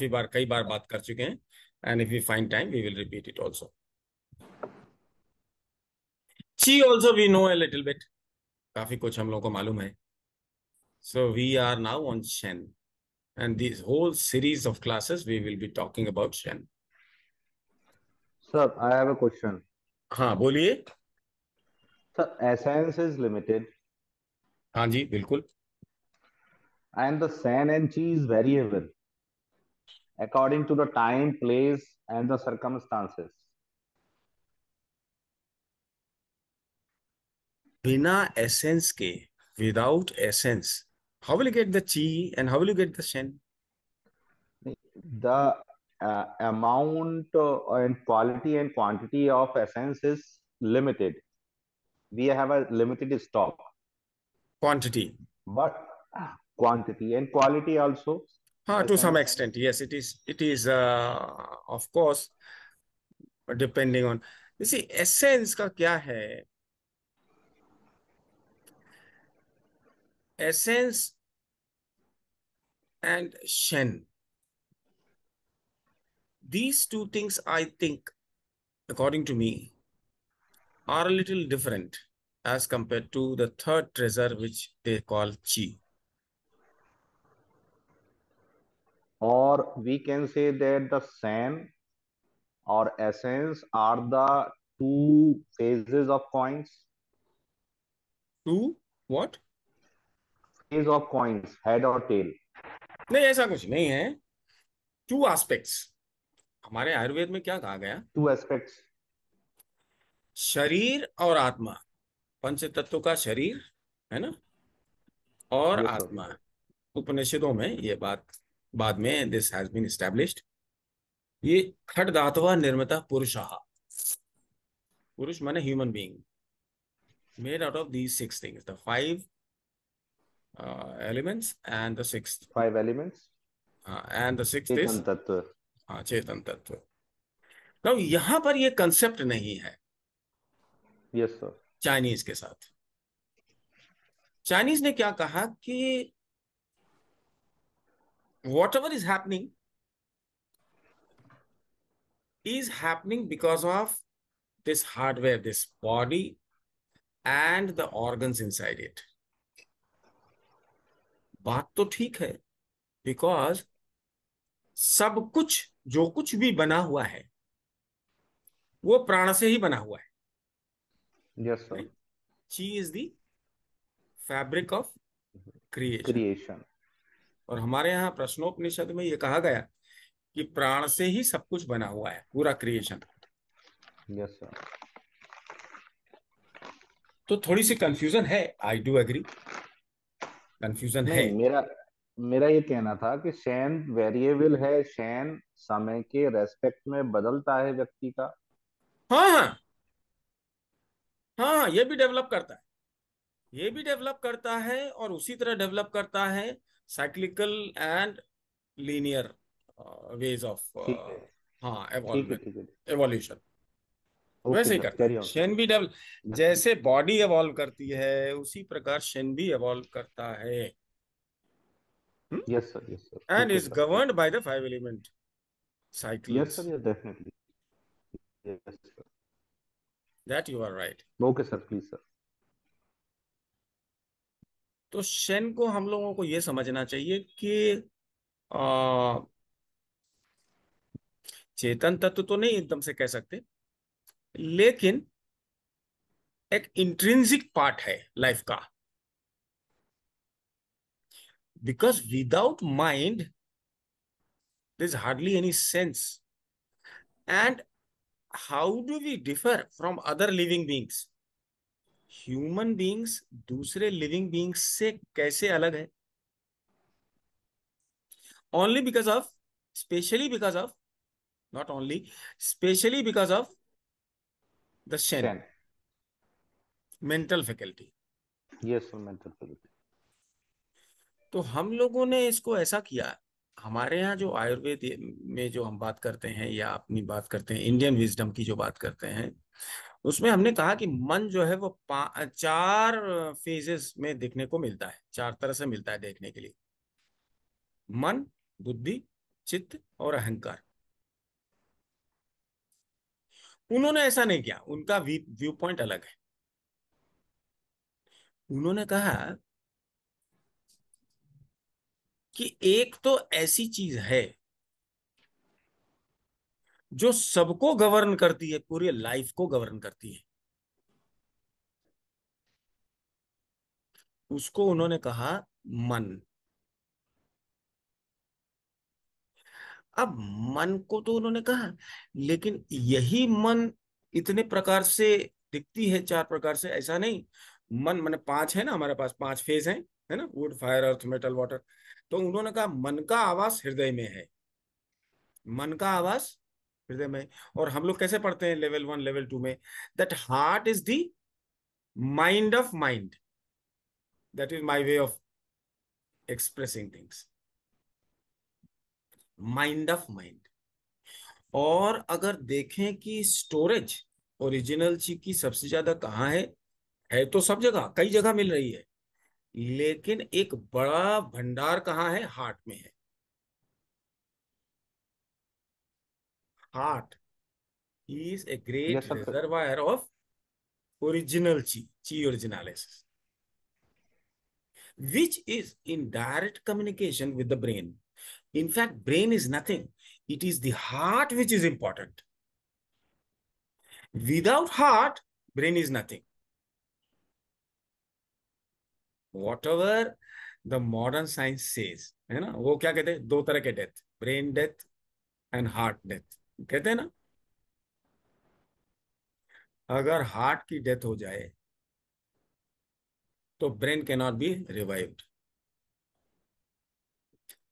काफ़ी बार कई बार बात कर चुके हैं and if we find time we will repeat it also chi also we know a little bit काफ़ी कुछ हम लोग को मालूम है। So we are now on shen and this whole series of classes we will be talking about shen sir I have a question हाँ बोलिए। Sir essence is limited हाँ जी बिल्कुल। And the san and chi is variable. According to the time, place, and the circumstances. Bina essence ke, without essence, how will you get the chi and how will you get the shen? The uh, amount uh, and quality and quantity of essence is limited. We have a limited stock. Quantity. But quantity and quality also uh, to some extent yes it is it is uh, of course depending on you see essence ka kya hai? Essence and shen. These two things i think according to me are a little different as compared to the third treasure which they call chi or we can say that the san or essence are the two phases of coins two what phase of coins head or tail नहीं ऐसा कुछ नहीं है two aspects हमारे आयुर्वेद में क्या कहा गया टू एस्पेक्ट्स शरीर और आत्मा पंच तत्व का शरीर है ना और आत्मा उपनिषदों में ये बात बाद में दिस हैज़ बीन एस्टेब्लिश्ड ये खट धातवा निर्मिता पुरुष। पुरुष माने human being made out of these six things the five elements and the six five elements and the six तत्व हाँ चेतन तत्व तो यहाँ पर ये कंसेप्ट नहीं है। यस सर चाइनीज़ के साथ। चाइनीज़ ने क्या कहा कि whatever is happening is happening because of this hardware, this body and the organs inside it. बात तो ठीक है बिकॉज़ सब कुछ जो कुछ भी बना हुआ है वो प्राण से ही बना हुआ है yes sir chi is the fabric of creation creation और हमारे यहाँ प्रश्नोपनिषद में ये कहा गया कि प्राण से ही सब कुछ बना हुआ है पूरा क्रिएशन यस सर तो थोड़ी सी कंफ्यूजन है? आई डू एग्री कंफ्यूजन है। मेरा मेरा ये कहना था कि शैन वेरिएबल है शैन समय के रेस्पेक्ट में बदलता है व्यक्ति का। हाँ हाँ। हाँ ये भी डेवलप करता है। ये भी डेवलप करता है और उसी तरह डेवलप करता है linear uh, ways of uh, हाँ। एवोल्यूशन वैसे ही करता है। शेन भी डेवल जैसे बॉडी एवॉल्व करती है उसी प्रकार शेन भी एवॉल्व करता है। Yes sir yes sir and is governed by the five element cycle yes sir yes definitely yes sir that you are right okay sir please sir तो Shane को हम लोगों को यह समझना चाहिए कि चेतन तत्व तो नहीं एकदम से कह सकते, लेकिन एक इंट्रिंसिक पार्ट है लाइफ का। Because without mind there hardly any sense. And how do we differ from other living beings? Human beings दूसरे लिविंग बींग्स से कैसे अलग है? Only because of specially because of not only specially because of the shen mental faculty yes mental faculty तो हम लोगों ने इसको ऐसा किया हमारे यहाँ जो आयुर्वेद में जो हम बात करते हैं या अपनी बात करते हैं इंडियन विजडम की जो बात करते हैं उसमें हमने कहा कि मन जो है वो चार फेजेस में देखने को मिलता है, चार तरह से मिलता है देखने के लिए। मन, बुद्धि, चित्त और अहंकार। उन्होंने ऐसा नहीं किया, उनका व्यू पॉइंट अलग है। उन्होंने कहा कि एक तो ऐसी चीज़ है जो सबको गवर्न करती है, पूरी लाइफ को गवर्न करती है। उसको उन्होंने कहा, मन। अब मन को तो उन्होंने कहा, लेकिन यही मन इतने प्रकार से दिखती है, चार प्रकार से, ऐसा नहीं। मन मैंने पाँच है ना, हमारे पास पाँच फ़ेज़ हैं, है ना? Wood fire earth metal water तो उन्होंने कहा, मन का आवास हृदय में है। मन का आवास हृदय में। और हम लोग कैसे पढ़ते हैं लेवल वन लेवल टू में? That heart is the mind of mind that is my way of expressing things mind of mind और अगर देखें कि स्टोरेज ओरिजिनल चीज़ की सबसे ज़्यादा कहाँ है? है तो सब जगह, कई जगह मिल रही है। लेकिन एक बड़ा भंडार कहाँ है? हार्ट में है। heart is a great yes, reservoir of original chi, chi originalis, which is in direct communication with the brain. In fact, brain is nothing. It is the heart which is important. Without heart, brain is nothing. Whatever the modern science says, है ना वो क्या कहते हैं दो तरह के death brain death and heart death कहते हैं ना, अगर हार्ट की डेथ हो जाए तो brain can not be revived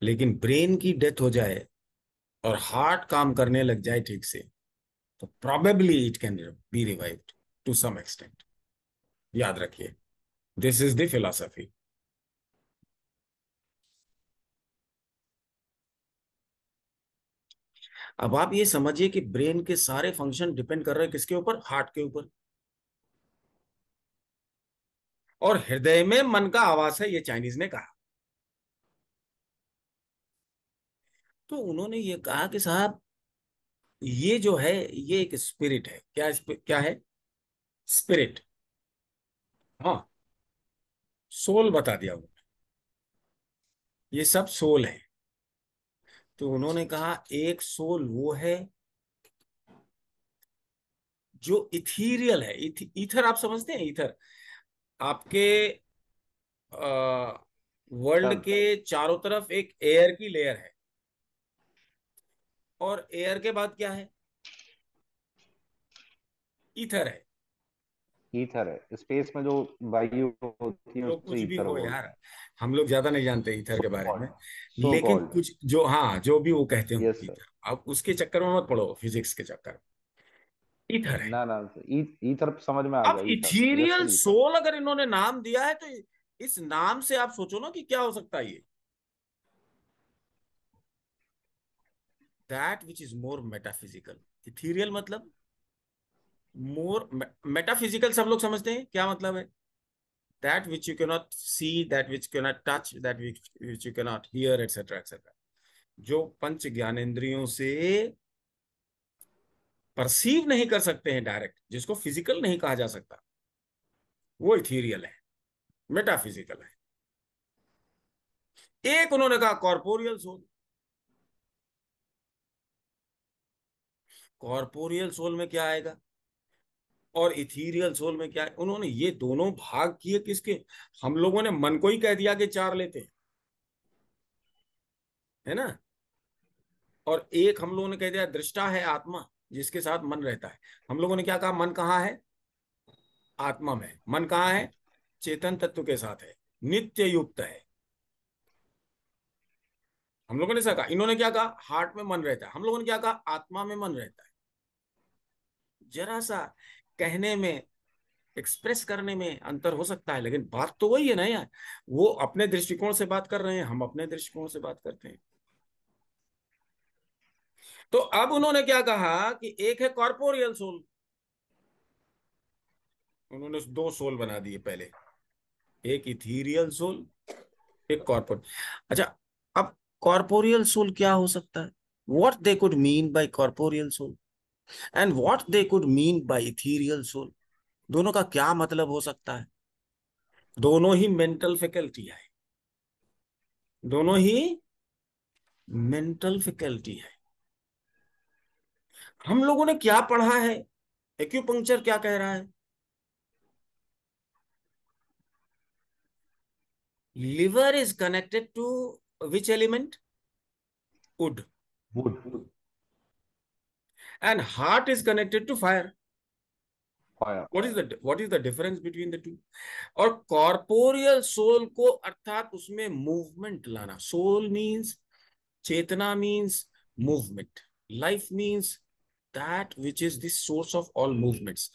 लेकिन ब्रेन की डेथ हो जाए और हार्ट काम करने लग जाए ठीक से तो probably it can be revived to some extent याद रखिए दिस इज़ द फिलोसफी अब आप ये समझिए कि ब्रेन के सारे फ़ंक्शन डिपेंड कर रहे हैं किसके ऊपर? हार्ट के ऊपर। और हृदय में मन का आवास है, ये चाइनीज़ ने कहा। तो उन्होंने ये कहा कि साहब, ये जो है, ये एक स्पिरिट है। क्या क्या है? स्पिरिट हाँ। सोल बता दिया उन्होंने। ये सब सोल है। तो उन्होंने कहा एक सोल वो है जो इथीरियल है। इथ, ईथर आप समझते हैं? इथर। आपके वर्ल्ड के चारों तरफ़ एक एयर की लेयर है। और एयर के बाद क्या है? इथर है। ईथर है। स्पेस में जो वायु होती है तो कुछ भी हो यार हम लोग ज़्यादा नहीं जानते ईथर के बारे में। लेकिन कुछ जो हाँ जो भी वो कहते हैं yes, अब उसके चक्कर में मत पड़ो फिजिक्स के चक्कर ईथर है। ना ना ईथर समझ में आ गया इथीरियल सोल अगर इन्होंने नाम दिया है तो इस नाम से आप सोचो ना कि क्या हो सकता है ये। That which is more metaphysical ethereal मतलब? मोर मेटाफिजिकल सब लोग समझते हैं? क्या मतलब है? That which you cannot see that which cannot touch that which you cannot hear etcetera etcetera जो पंच ज्ञानेन्द्रियों से परसीव नहीं कर सकते हैं डायरेक्ट जिसको फ़िज़िकल नहीं कहा जा सकता, वो इथीरियल है मेटाफिजिकल है। एक उन्होंने कहा कॉर्पोरियल सोल कॉर्पोरियल सोल में क्या आएगा? और इथीरियल सोल में क्या है? उन्होंने ये दोनों भाग किए किसके? हम लोगों ने मन को ही कह दिया कि चार लेते हैं। है ना? और एक हम लोगों ने कह दिया, दृष्टा है आत्मा, जिसके साथ मन रहता है। हम लोगों ने क्या कहा? मन कहाँ है? आत्मा में मन कहाँ है? चेतन तत्व के साथ है। नित्य युक्त है। हम लोगों ने कहा। इन्होंने क्या कहा? हार्ट में मन रहता है। हम लोगों ने क्या कहा? आत्मा में मन रहता है। जरा सा कहने में एक्सप्रेस करने में अंतर हो सकता है, लेकिन बात तो वही है ना यार। वो अपने दृष्टिकोण से बात कर रहे हैं, हम अपने दृष्टिकोण से बात करते हैं। तो अब उन्होंने क्या कहा कि एक है कॉर्पोरियल सोल उन्होंने दो सोल बना दिए पहले। एक इथीरियल सोल एक कॉर्पोर अच्छा अब कॉर्पोरियल सोल क्या हो सकता है? What they could mean by corporeal soul? And what they could mean by ethereal soul दोनों का क्या मतलब हो सकता है? दोनों ही मेंटल फैकल्टी है। दोनों ही मेंटल फैकल्टी है। हम लोगों ने क्या पढ़ा है? एक्यूपंक्चर क्या कह रहा है? Liver is connected to which element wood wood and heart is connected to fire fire what is the what is the difference between the two और corporeal soul को अर्थात उसमें movement लाना soul means Chetna means movement life means that which is the source of all movements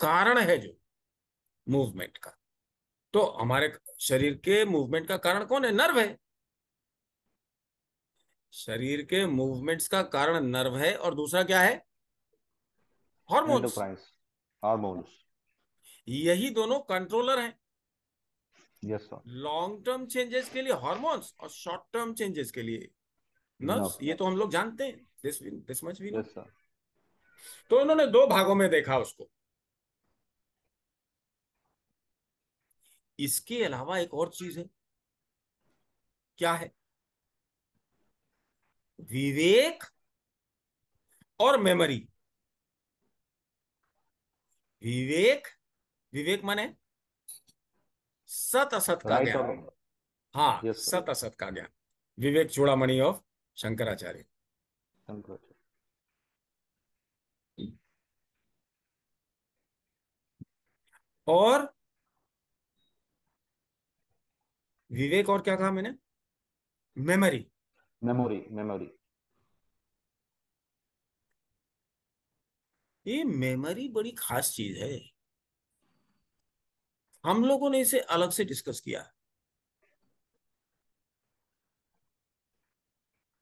कारण है जो movement का तो हमारे शरीर के मूवमेंट का कारण कौन है नर्व है शरीर के मूवमेंट्स का कारण नर्व है और दूसरा क्या है? हॉर्मोन्स हॉर्मोन्स यही दोनों कंट्रोलर हैं। Yes sir long term changes के लिए हॉर्मोन्स और शॉर्ट टर्म चेंजेस के लिए। नर्व्स ये तो हम लोग जानते हैं। This this much we know तो उन्होंने दो भागों में देखा उसको। इसके अलावा एक और चीज़ है। क्या है? विवेक और मेमोरी। विवेक विवेक माने सत असत का ज्ञान। हाँ yes, सत असत का ज्ञान। विवेक चूड़ामणि ऑफ़ शंकराचार्य। और विवेक और क्या कहा मैंने? मेमोरी। मेमोरी मेमोरी ये मेमोरी बड़ी खास चीज़ है। हम लोगों ने इसे अलग से डिस्कस किया।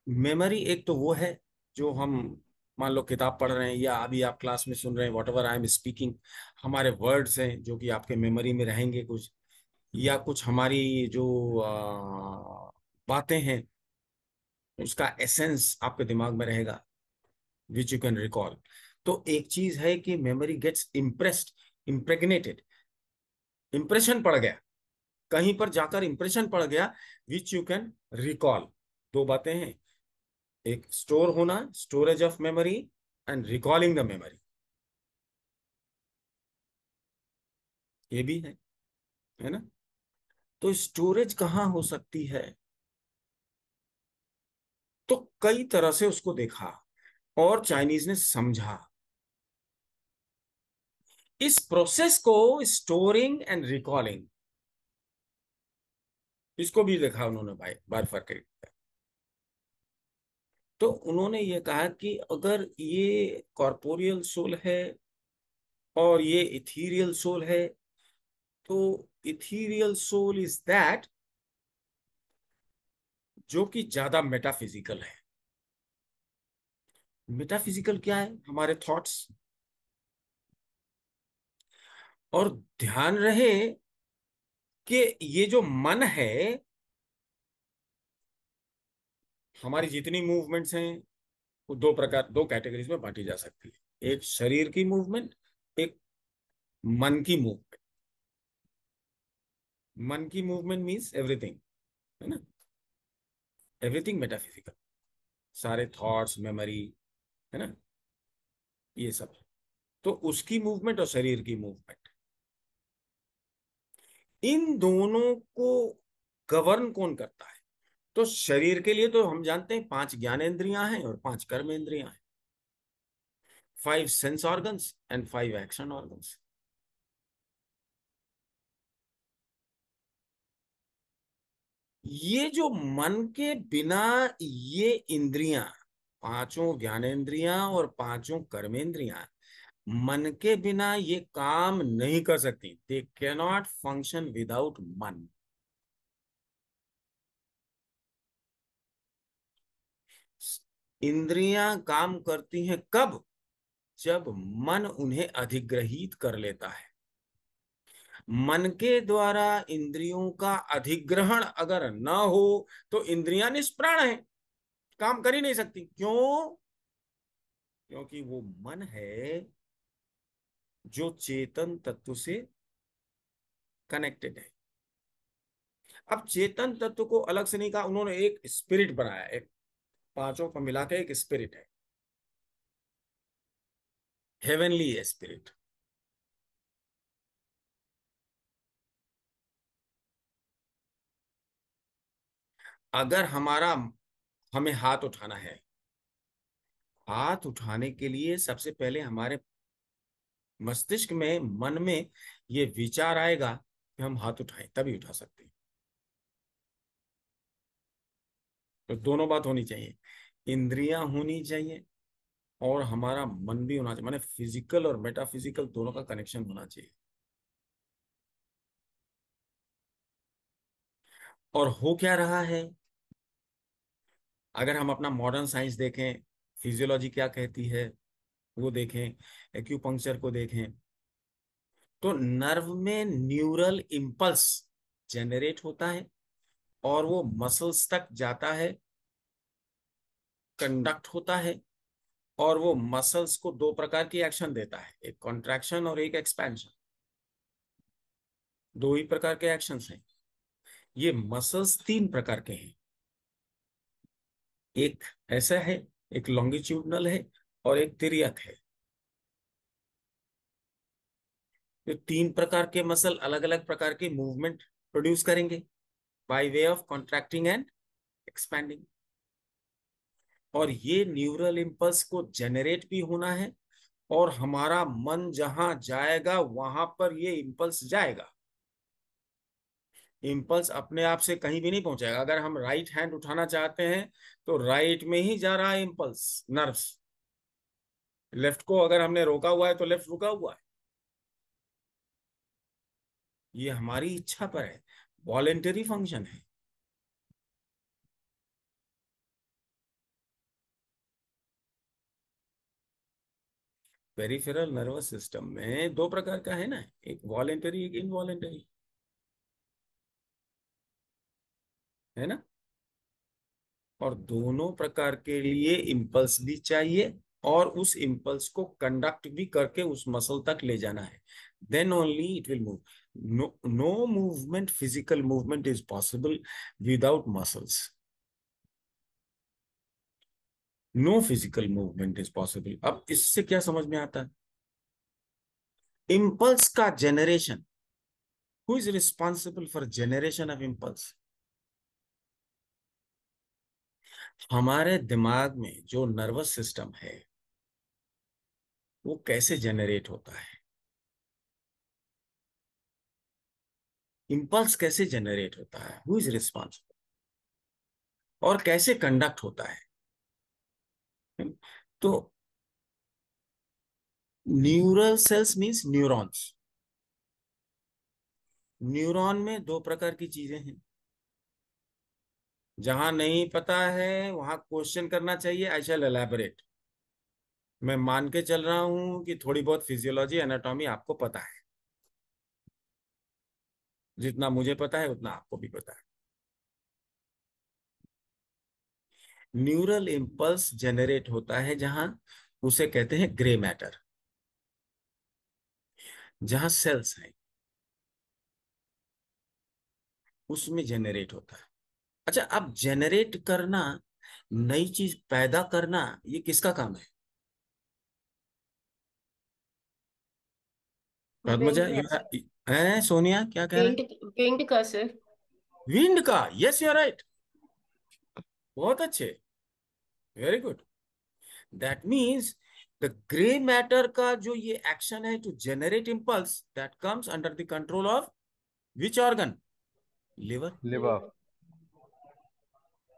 मेमोरी एक तो वो है, जो हम मान लो किताब पढ़ रहे हैं या अभी आप क्लास में सुन रहे हैं whatever I am speaking हमारे वर्ड्स हैं, जो कि आपके मेमोरी में रहेंगे कुछ, या कुछ हमारी जो बातें हैं उसका एसेंस आपके दिमाग में रहेगा विच यू कैन रिकॉल तो एक चीज़ है कि memory gets impressed impregnated impression पड़ गया। कहीं पर जाकर इंप्रेशन पड़ गया विच यू कैन रिकॉल दो बातें हैं। एक स्टोर होना storage of memory and recalling the memory ये भी है है ना? तो स्टोरेज कहाँ हो सकती है? तो कई तरह से उसको देखा और चाइनीज़ ने समझा। इस प्रोसेस को स्टोरिंग एंड रिकॉलिंग इसको भी देखा उन्होंने भाई, बार फ़र्क तो उन्होंने ये कहा कि अगर ये कॉर्पोरियल सोल है और ये इथीरियल सोल है तो ethereal सोल इज़ that जो कि ज़्यादा मेटाफिजिकल है। मेटाफिजिकल क्या है? हमारे थॉट्स और ध्यान रहे कि ये जो मन है, हमारी जितनी मूवमेंट्स हैं, वो दो प्रकार, दो कैटेगरीज में बांटी जा सकती है। एक शरीर की मूवमेंट एक मन की मूवमेंट मन की मूवमेंट मीन्स एवरीथिंग है ना? एवरीथिंग मेटाफिजिकल सारे थॉट्स मेमोरी है ना? ये सब। तो उसकी मूवमेंट और शरीर की मूवमेंट इन दोनों को गवर्न कौन करता है? तो शरीर के लिए तो हम जानते हैं पाँच ज्ञानेन्द्रियाँ हैं और पाँच कर्मेंद्रियाँ हैं। Five sense organs and five action organs ये जो मन के बिना ये इंद्रियाँ, पाँचों ज्ञानेन्द्रियाँ और पाँचों कर्मेंद्रियाँ, मन के बिना ये काम नहीं कर सकती। दे कैनॉट फ़ंक्शन विदाउट मन। इंद्रियाँ काम करती हैं कब? जब मन उन्हें अधिग्रहित कर लेता है। मन के द्वारा इंद्रियों का अधिग्रहण अगर न हो तो इंद्रियाँ निष्प्राण है। काम कर ही नहीं सकती। क्यों? क्योंकि वो मन है जो चेतन तत्व से कनेक्टेड है। अब चेतन तत्व को अलग से नहीं कहा, उन्होंने एक स्पिरिट बनाया, एक पाँचों को मिला के एक स्पिरिट है। हेवनली स्पिरिट अगर हमारा हमें हाथ उठाना है। हाथ उठाने के लिए सबसे पहले हमारे मस्तिष्क में, मन में ये विचार आएगा कि हम हाथ उठाएँ, तभी उठा सकते हैं। तो दोनों बात होनी चाहिए। इंद्रियाँ होनी चाहिए और हमारा मन भी होना चाहिए। माने फ़िज़िकल और मेटाफिजिकल दोनों का कनेक्शन होना चाहिए। और हो क्या रहा है? अगर हम अपना मॉडर्न साइंस देखें फिजियोलॉजी क्या कहती है, वो देखें एक्यूपंक्चर को देखें तो नर्व में न्यूरल इंपल्स जनरेट होता है और वो मसल्स तक जाता है कंडक्ट होता है और वो मसल्स को दो प्रकार की एक्शन देता है, एक कॉन्ट्रैक्शन और एक एक्सपेंशन दो ही प्रकार के एक्शंस हैं। ये मसल्स तीन प्रकार के हैं। एक ऐसा है, एक लॉन्गिट्यूडनल है और एक तिरियक है। तो तीन प्रकार के मसल अलग अलग प्रकार के मूवमेंट प्रोड्यूस करेंगे by way of contracting and expanding और ये न्यूरल इंपल्स को जनरेट भी होना है और हमारा मन जहाँ जाएगा, वहाँ पर ये इंपल्स जाएगा। इंपल्स अपने आप से कहीं भी नहीं पहुंचेगा अगर हम राइट हैंड उठाना चाहते हैं तो राइट में ही जा रहा है इम्पल्स नर्व्स लेफ़्ट को अगर हमने रोका हुआ है तो लेफ़्ट रुका हुआ है। ये हमारी इच्छा पर है। वॉलेंटरी फ़ंक्शन है। पेरिफेरल नर्वस सिस्टम में दो प्रकार का है ना, एक वॉलेंटरी एक इनवॉलेंटरी है ना? और दोनों प्रकार के लिए इम्पल्स भी चाहिए और उस इम्पल्स को कंडक्ट भी करके उस मसल तक ले जाना है। Then only it will move no movement physical movement is possible without muscles no physical movement is possible अब इससे क्या समझ में आता है? इम्पल्स का generation who is responsible for generation of impulse हमारे दिमाग में जो नर्वस सिस्टम है, वो कैसे जनरेट होता है? इंपल्स कैसे जनरेट होता है? हु इज़ रिस्पॉन्सिबल और कैसे कंडक्ट होता है? तो neural cells means neurons. Neuron में दो प्रकार की चीज़ें हैं। जहाँ नहीं पता है, वहाँ क्वेश्चन करना चाहिए। आई शैल एलैबोरेट मैं मान के चल रहा हूँ कि थोड़ी बहुत फिजियोलॉजी एनाटॉमी आपको पता है। जितना मुझे पता है, उतना आपको भी पता है। न्यूरल इंपल्स जनरेट होता है जहाँ, उसे कहते हैं ग्रे मैटर जहाँ सेल्स हैं, उसमें जनरेट होता है। अच्छा अब जनरेट करना नई चीज़ पैदा करना ये किसका काम है? पद्मजा है सोनिया क्या कह रहे हैं? विंड का सर विंड का? यस यू आर राइट बहुत अच्छे। Very good that means the grey matter का जो ये एक्शन है to generate impulse that comes under the control of which organ liver liver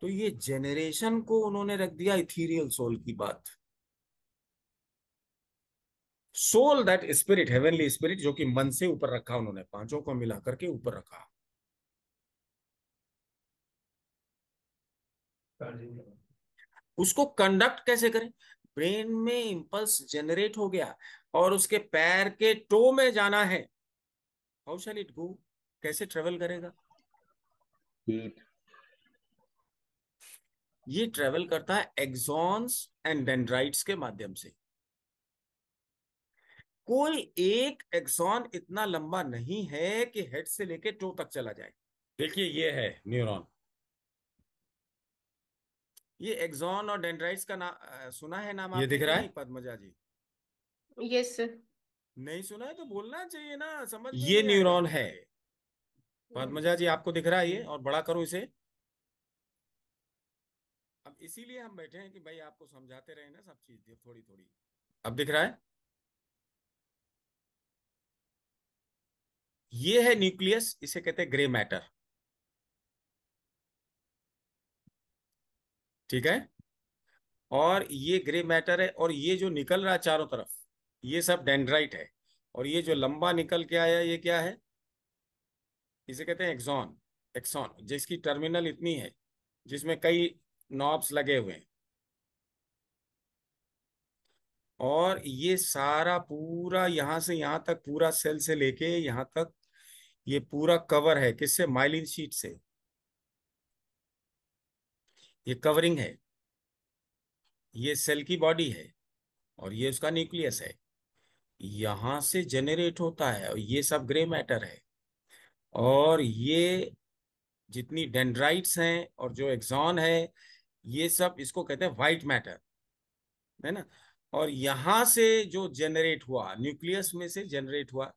तो ये जेनरेशन को उन्होंने रख दिया इथीरियल सोल की बात। Soul that spirit heavenly spirit जो कि मन से ऊपर रखा उन्होंने, पाँचों को मिला करके ऊपर रखा। उसको कंडक्ट कैसे करें? ब्रेन में इंपल्स जनरेट हो गया और उसके पैर के टो में जाना है। हाउ शैल इट गो कैसे ट्रेवल करेगा? ये ट्रेवल करता है एक्सॉन्स एंड डेंड्राइट्स के माध्यम से। कोई एक एक्सॉन इतना लंबा नहीं है कि हेड से लेके टो तक चला जाए। देखिए ये है न्यूरॉन ये एक्सॉन और डेंड्राइट्स का नाम सुना है नाम ये दिख रहा है? पद्मजा जी? यस सर नहीं सुना है तो बोलना चाहिए ना समझ ये न्यूरॉन है। पद्मजा जी आपको दिख रहा है ये? और बड़ा करो इसे। इसीलिए हम बैठे हैं कि भाई आपको समझाते रहे ना सब चीज़ थोड़ी थोड़ी अब दिख रहा है? ये है न्यूक्लियस, इसे कहते हैं ग्रे मैटर। ठीक है? और ये ग्रे मैटर है और ये जो निकल रहा चारों तरफ़, ये सब डेंड्राइट है। और ये जो लंबा निकल के आया, ये क्या है? इसे कहते हैं एक्सॉन एक्सॉन, जिसकी टर्मिनल इतनी है, जिसमें कई नॉब्स लगे हुए हैं। और ये सारा पूरा यहाँ से यहाँ तक, पूरा सेल से लेके यहाँ तक, ये पूरा कवर है। किससे? माइलिन शीट से। ये कवरिंग है। ये सेल की बॉडी है और ये उसका न्यूक्लियस है। यहाँ से जेनरेट होता है और ये सब ग्रे मैटर है। और ये जितनी डेंड्राइट्स हैं और जो एक्सॉन है ये सब इसको कहते हैं व्हाइट मैटर है ना? और यहाँ से जो जनरेट हुआ न्यूक्लियस में से जनरेट हुआ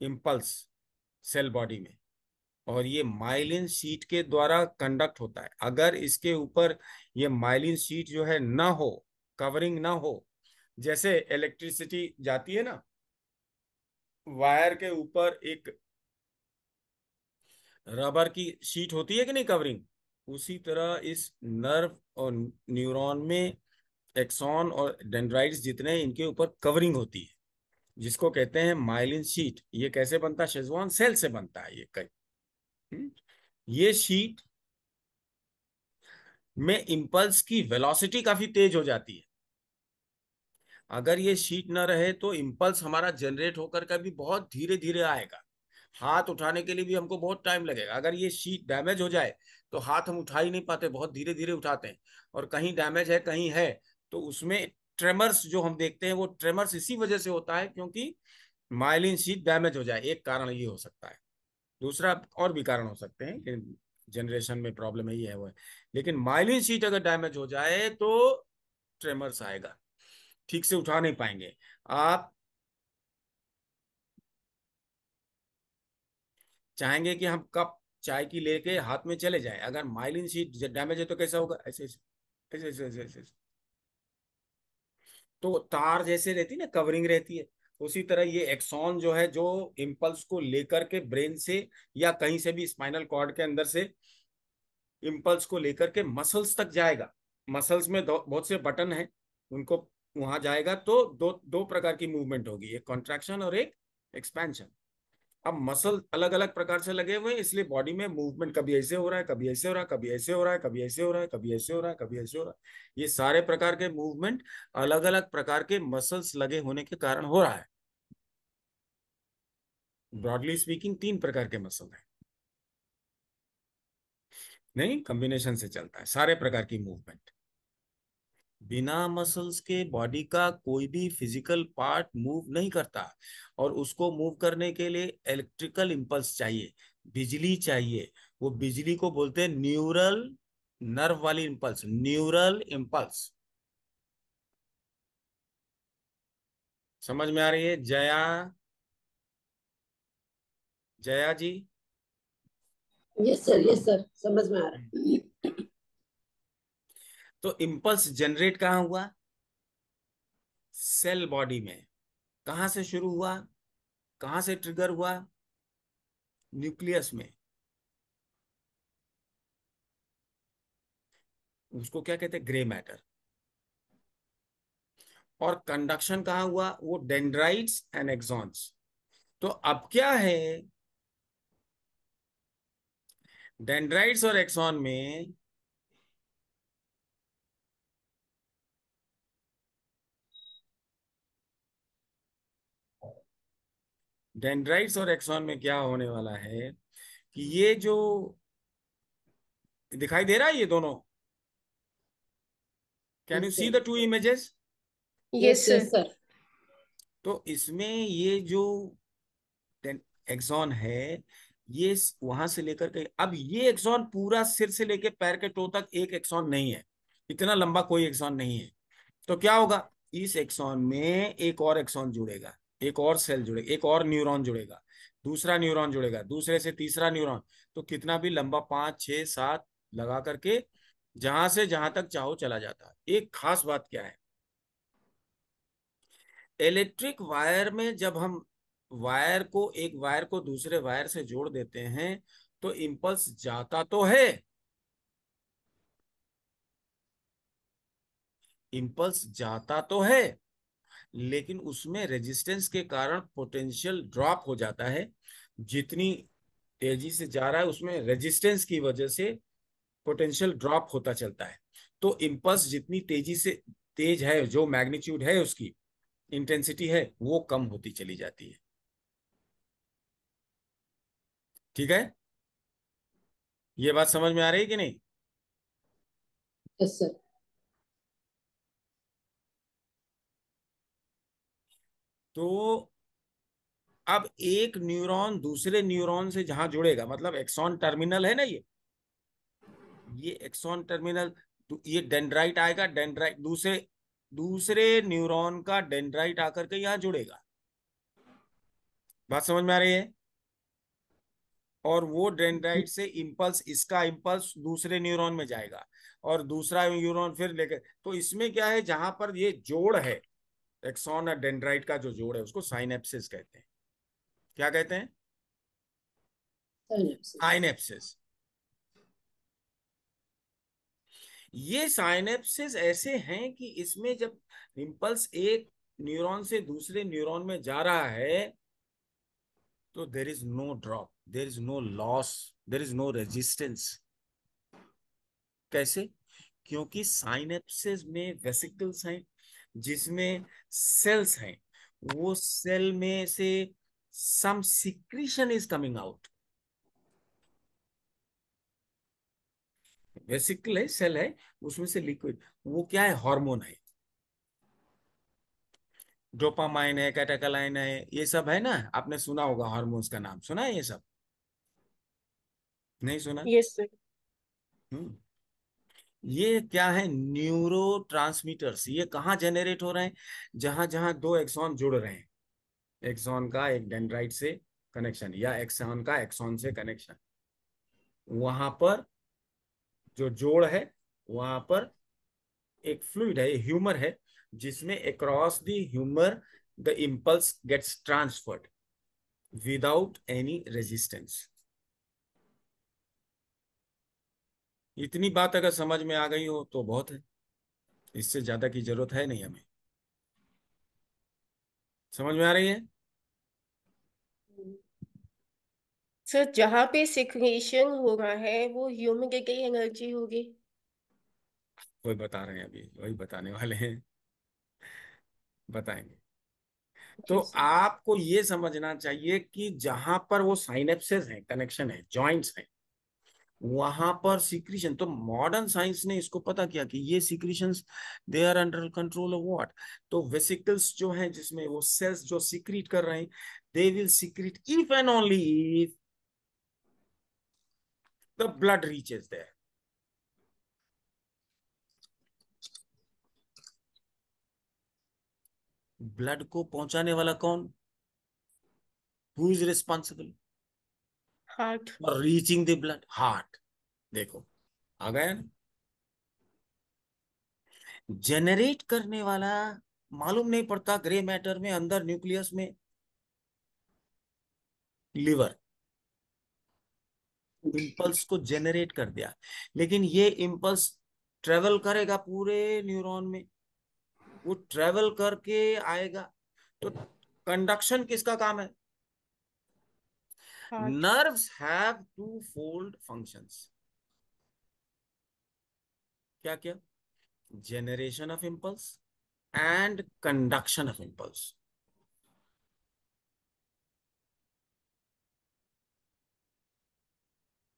इम्पल्स सेल बॉडी में, और ये माइलिन सीट के द्वारा कंडक्ट होता है। अगर इसके ऊपर ये माइलिन सीट जो है ना हो कवरिंग ना हो, जैसे इलेक्ट्रिसिटी जाती है ना वायर के ऊपर एक रबर की शीट होती है कि नहीं कवरिंग उसी तरह इस नर्व और न्यूरॉन में एक्सॉन और डेंड्राइट्स जितने इनके ऊपर कवरिंग होती है, जिसको कहते हैं माइलिन शीट। ये कैसे बनता है शेजवान? सेल से बनता है ये कई। हम्म? ये शीट में इंपल्स की वेलोसिटी काफ़ी तेज हो जाती है। अगर ये शीट ना रहे तो इंपल्स हमारा जनरेट होकर का भी बहुत धीरे धीरे आएगा। हाथ उठाने के लिए भी हमको बहुत टाइम लगेगा। अगर ये शीट डैमेज हो जाए तो हाथ हम उठा ही नहीं पाते, बहुत धीरे धीरे उठाते हैं। और कहीं डैमेज है, कहीं है तो उसमें ट्रेमर्स जो हम देखते हैं, वो ट्रेमर्स इसी वजह से होता है क्योंकि माइलिन शीट डैमेज हो जाए। एक कारण ये हो सकता है। दूसरा और भी कारण हो सकते हैं जनरेशन में प्रॉब्लम यही है, वो है। लेकिन माइलिन शीट अगर डैमेज हो जाए तो ट्रेमर्स आएगा। ठीक से उठा नहीं पाएँगे। आप चाहेंगे कि हम कप चाय की लेके हाथ में चले जाए। अगर माइलिन शीट डैमेज है तो कैसा होगा? ऐसे ऐसे ऐसे ऐसे ऐसे तो तार जैसे रहती ना, कवरिंग रहती है। उसी तरह ये एक्सॉन जो है, जो इम्पल्स को लेकर के ब्रेन से या कहीं से भी स्पाइनल कॉर्ड के अंदर से इम्पल्स को लेकर के मसल्स तक जाएगा। मसल्स में बहुत से बटन हैं, उनको वहाँ जाएगा तो दो दो प्रकार की मूवमेंट होगी। एक कॉन्ट्रैक्शन और एक एक्सपेंशन। अब मसल अलग अलग प्रकार से लगे हुए हैं, इसलिए बॉडी में मूवमेंट कभी ऐसे हो रहा है, कभी ऐसे हो रहा है, कभी ऐसे हो रहा है, कभी ऐसे हो रहा है, कभी ऐसे हो रहा है, कभी ऐसे हो रहा है। ये सारे प्रकार के मूवमेंट अलग अलग प्रकार के मसल्स लगे होने के कारण हो रहा है। ब्रॉडली स्पीकिंग तीन प्रकार के मसल है। नहीं कॉम्बिनेशन से चलता है, सारे प्रकार की मूवमेंट बिना मसल्स के बॉडी का कोई भी फ़िज़िकल पार्ट मूव नहीं करता और उसको मूव करने के लिए इलेक्ट्रिकल इंपल्स चाहिए, बिजली चाहिए। वो बिजली को बोलते हैं न्यूरल नर्व वाली इंपल्स न्यूरल इंपल्स समझ में आ रही है? Jaya Jaya ji? Yes sir yes sir समझ में आ रहा है। तो इम्पल्स जनरेट कहाँ हुआ? सेल बॉडी में। कहाँ से शुरू हुआ? कहाँ से ट्रिगर हुआ? न्यूक्लियस में। उसको क्या कहते हैं? ग्रे मैटर और कंडक्शन कहाँ हुआ? वो डेंड्राइट्स एंड एक्सॉन्स तो अब क्या है? डेंड्राइट्स और एक्सॉन में डेंड्राइट्स और एक्सॉन में क्या होने वाला है कि ये जो दिखाई दे रहा है ये दोनों? Can you see. The two images sir. sir. तो इसमें ये जो एक्सॉन है ये वहाँ से लेकर के अब ये एक्सॉन पूरा सिर से लेकर पैर के टो तक एक एक्सॉन नहीं है। इतना लंबा कोई एक्सॉन नहीं है। तो क्या होगा? इस एक्सॉन में एक और एक्सॉन जुड़ेगा। एक और सेल जुड़ेगा एक और न्यूरॉन जुड़ेगा, दूसरा न्यूरॉन जुड़ेगा, दूसरे से तीसरा न्यूरॉन तो कितना भी लंबा पाँच, छह, सात लगा करके जहाँ से जहाँ तक चाहो चला जाता है। एक खास बात क्या है? इलेक्ट्रिक वायर में जब हम वायर को, एक वायर को दूसरे वायर से जोड़ देते हैं तो इंपल्स जाता तो है। इंपल्स जाता तो है। लेकिन उसमें रेजिस्टेंस के कारण पोटेंशियल ड्रॉप हो जाता है। जितनी तेज़ी से जा रहा है, उसमें रेजिस्टेंस की वजह से पोटेंशियल ड्रॉप होता चलता है। तो इम्पल्स जितनी तेज़ी से, तेज है, जो मैग्नीट्यूड है उसकी इंटेंसिटी है, वो कम होती चली जाती है। ठीक है? ये बात समझ में आ रही है कि नहीं? Yes. तो अब एक न्यूरॉन दूसरे न्यूरॉन से जहाँ जुड़ेगा मतलब एक्सॉन टर्मिनल है ना ये? ये एक्सॉन टर्मिनल तो ये डेंड्राइट आएगा, डेंड्राइट, दूसरे दूसरे न्यूरॉन का डेंड्राइट आकर के यहाँ जुड़ेगा। बात समझ में आ रही है? और वो डेंड्राइट से इंपल्स इसका इंपल्स दूसरे न्यूरॉन में जाएगा और दूसरा न्यूरॉन फिर लेकर तो इसमें क्या है, जहाँ पर ये जोड़ है एक्सॉन और डेंड्राइट का जो जोड़ है उसको साइनेप्सिस कहते हैं। क्या कहते हैं? साइनेप्सिस ये साइनेप्सिस ऐसे हैं कि इसमें जब इंपल्स एक न्यूरॉन से दूसरे न्यूरॉन में जा रहा है तो there is no drop there is no loss there is no resistance कैसे? क्योंकि साइनेप्सिस में वेसिकल्स हैं जिसमें सेल्स हैं वो सेल में से some secretion is coming out vesicle है सेल है उसमें से लिक्विड वो क्या है? हार्मोन है. डोपामाइन है कैटाकलाइन है ये सब है ना? आपने सुना होगा हार्मोन्स का नाम सुना है ये सब? नहीं सुना? Yes sir. हम्म। ये क्या है? न्यूरो ट्रांसमीटर्स ये कहाँ जनरेट हो रहे हैं? जहाँ जहाँ दो एक्सॉन जुड़ रहे हैं। एक्सॉन का एक डेंड्राइट से कनेक्शन या एक्सॉन का एक्सॉन से कनेक्शन। वहाँ पर जो जोड़ है, वहाँ पर एक फ्लूड है ह्यूमर है, जिसमें across the humour the impulse gets transferred without any resistance इतनी बात अगर समझ में आ गई हो तो बहुत है। इससे ज़्यादा की ज़रूरत है नहीं हमें। समझ में आ रही है? सर जहाँ पे सिक्रेशन हो रहा है वो ह्यूमन की एनर्जी होगी। वही बता रहे हैं अभी वही बताने वाले हैं। बताएँगे। तो आपको ये समझना चाहिए कि जहाँ पर वो साइनेप्सेस हैं कनेक्शन है जॉइंट्स हैं वहाँ पर सिक्रीशन तो मॉडर्न साइंस ने इसको पता किया कि ये secretions they are under control of what तो वेसिकल्स जो है, जिसमें वो सेल्स जो सिक्रीट कर रहे हैं they will secrete if and only if the blood reaches there blood को पहुँचाने वाला कौन? Who is responsible heart for reaching the blood heart देखो, आ गया जनरेट करने वाला मालूम नहीं पड़ता ग्रे मैटर में, अंदर न्यूक्लियस में। लिवर इम्पल्स को जनरेट कर दिया। लेकिन ये इम्पल्स ट्रेवल करेगा पूरे न्यूरॉन में। वो ट्रेवल करके आएगा। तो कंडक्शन किसका काम है? Nerves have two fold functions. क्या क्या? Generation of impulse and conduction of impulse.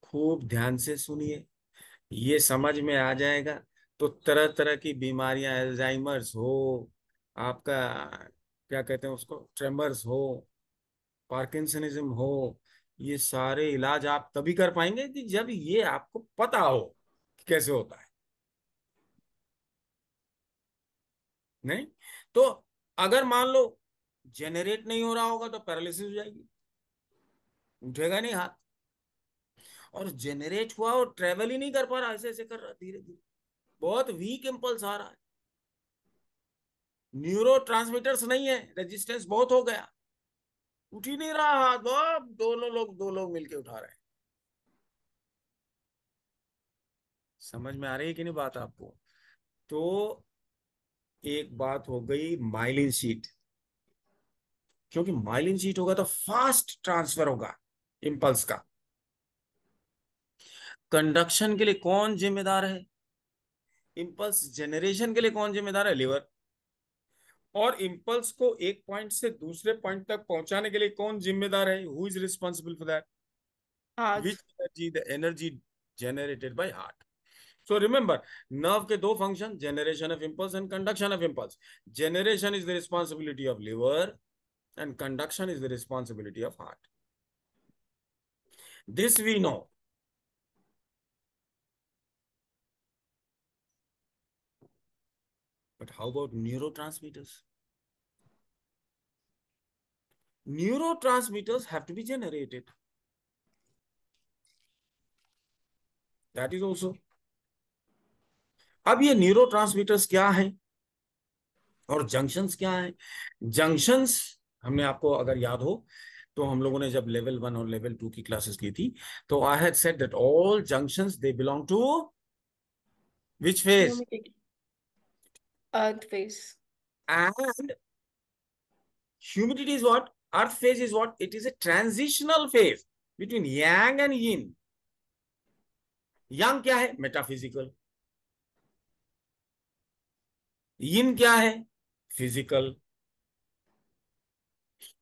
खूब ध्यान से सुनिए। ये समझ में आ जाएगा तो तरह तरह की बीमारियाँ एल्जाइमर्स हो, आपका, क्या कहते हैं उसको ट्रेमर्स हो पार्किंसनिज्म हो ये सारे इलाज आप तभी कर पाएँगे कि जब ये आपको पता हो कि कैसे होता है। नहीं? तो अगर मान लो जेनरेट नहीं हो रहा होगा तो पैरालिसिस हो जाएगी। उठेगा नहीं हाथ। और जेनरेट हुआ और ट्रेवल ही नहीं कर पा रहा, ऐसे ऐसे कर रहा धीरे धीरे। बहुत वीक इम्पल्स आ रहा है। न्यूरो नहीं है रेजिस्टेंस बहुत हो गया। उठ ही नहीं रहा हाथ बहुत दोनों लोग दो लोग मिलके उठा रहे हैं। समझ में आ रही है कि नहीं बात आपको? तो एक बात हो गई माइलिन सीट क्योंकि माइलिन सीट होगा तो फास्ट ट्रांसफ़र होगा इंपल्स का। कंडक्शन के लिए कौन जिम्मेदार है? इंपल्स जेनरेशन के लिए कौन जिम्मेदार है? लिवर और इंपल्स को एक पॉइंट से दूसरे पॉइंट तक पहुँचाने के लिए कौन जिम्मेदार है? Who is responsible for that which energy the energy generated by heart so remember nerve के दो function generation of impulse and conduction of impulse generation is the responsibility of liver and conduction is the responsibility of heart this we know But how about neurotransmitters? Neurotransmitters have to be generated. That is also. अब ये neurotransmitters क्या हैं और junctions क्या हैं junctions हमने आपको अगर याद हो तो हम लोगों ने जब लेवल वन और लेवल टू की क्लासेस ली थी तो I had said that all junctions they belong to which phase Earth phase. And humidity is what? Earth phase is what? It is a transitional phase between yang and yin. yang क्या है metaphysical yin क्या है physical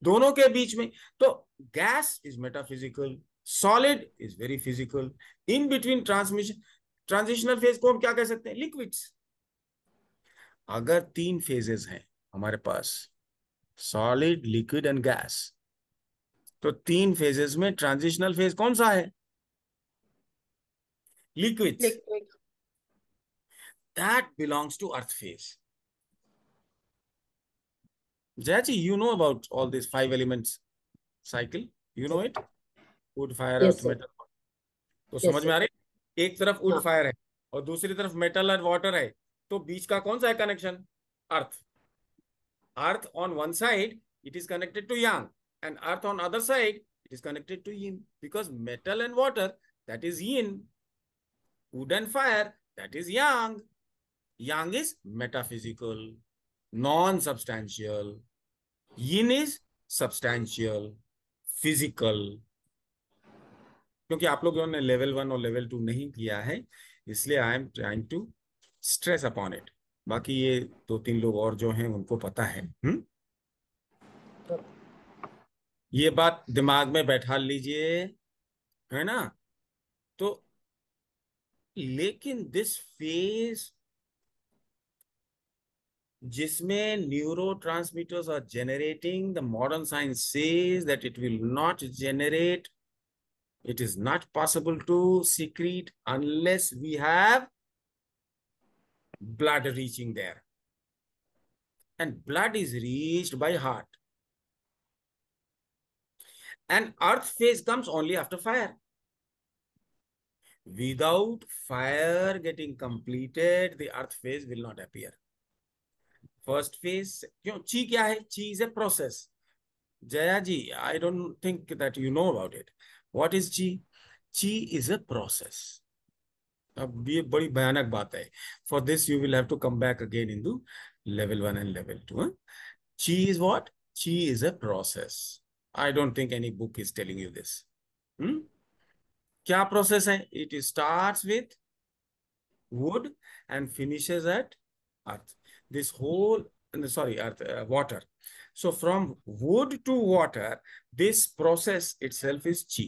दोनों के बीच में तो gas is metaphysical solid is very physical in between transmission transitional phase को हम क्या कह सकते हैं लिक्विड्स अगर तीन फेजेस हैं हमारे पास सॉलिड लिक्विड एंड गैस तो तीन फेजेस में ट्रांजिशनल फ़ेज़ कौन सा है? Liquid that belongs to earth phase जयाची you know about all this five elements cycle you know it wood fire earth metal तो समझ में आ रही? एक तरफ़ वुड फायर हाँ। है और दूसरी तरफ़ मेटल और वाटर है। तो बीच का कौन सा है connection earth earth on one side it is connected to yang and earth on other side it is connected to yin. Because metal and water that is yin. Wood and fire, that is yang. Yang is metaphysical non substantial yin is substantial, physical. क्योंकि आप लोगों ने level one और level two नहीं किया है, इसलिए I am trying to stress upon it बाकी ये दो तीन लोग और जो हैं, उनको पता है। हुँ? ये बात दिमाग में बैठा लीजिए, है ना? तो लेकिन दिस फ़ेज़ जिसमें neurotransmitters are generating the modern science says that it will not generate it is not possible to secrete unless we have blood reaching there. And blood is reached by heart. And earth phase comes only after fire. Without fire getting completed, the earth phase will not appear. First phase, you chi kya hai? Chi is a process. Jaya ji, I don't think that you know about it. What is chi? Chi is a process. अब ये बड़ी भयानक बात है। For this you will have to again to and to is is process I don't think any book is telling you this क्या process है? It start with wood and finishes at earth this whole sorry earth uh, water so from wood to water this process itself is chi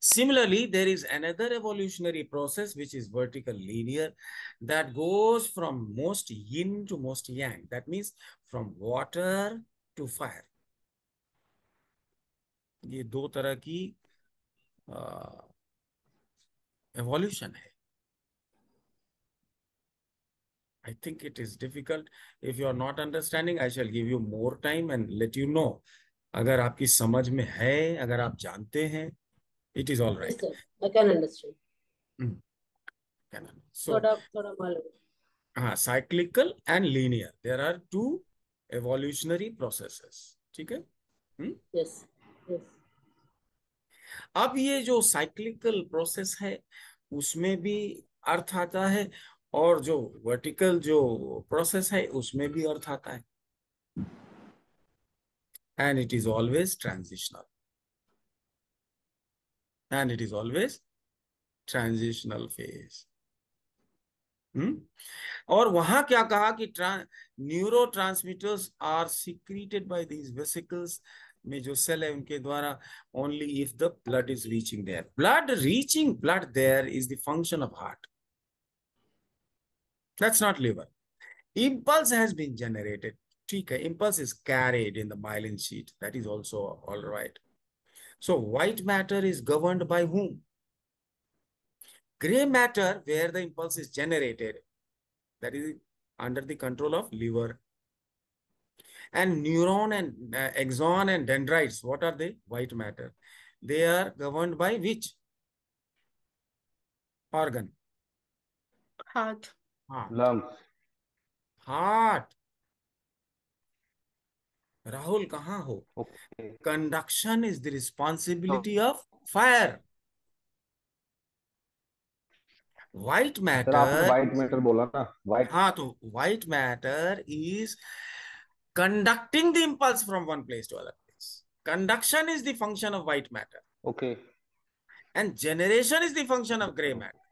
Similarly, there is another evolutionary process which is vertical linear that goes from most yin to most yang. That means from water to fire. ये दो तरह की evolution है I think it is difficult. If you are not understanding, I shall give you more time and let you know. अगर आपकी समझ में है अगर आप जानते हैं it is all right. Yes. I can understand. Mm. Can So, मालूम है। हाँ cyclical and linear. There are two evolutionary processes. ठीक है Yes, yes. अब ये जो साइक्लिकल प्रोसेस है उसमें भी अर्थ आता है और जो वर्टिकल जो प्रोसेस है उसमें भी अर्थ आता है and it is always transitional and it is always transitional phase hmm और वहाँ क्या कहा कि neurotransmitters are secreted by these vesicles में जो सेल है उनके द्वारा only if the blood is reaching there. Blood reaching blood there is the function of heart. That's not liver. Impulse has been generated. Okay, impulse is carried in the myelin sheet. That is also all right. So white matter is governed by whom? Gray matter, where the impulse is generated, that is under the control of liver. And neuron and uh, axon and dendrites, what are they? White matter. They are governed by which organ? Heart. Heart. lungs. Heart. Rahul कहा हो? Conduction is the responsibility of fire white matter white matter बोला ना। White हाँ तो white matter is conducting the impulse from one place to other place conduction is the function of white matter okay and generation is the function of grey matter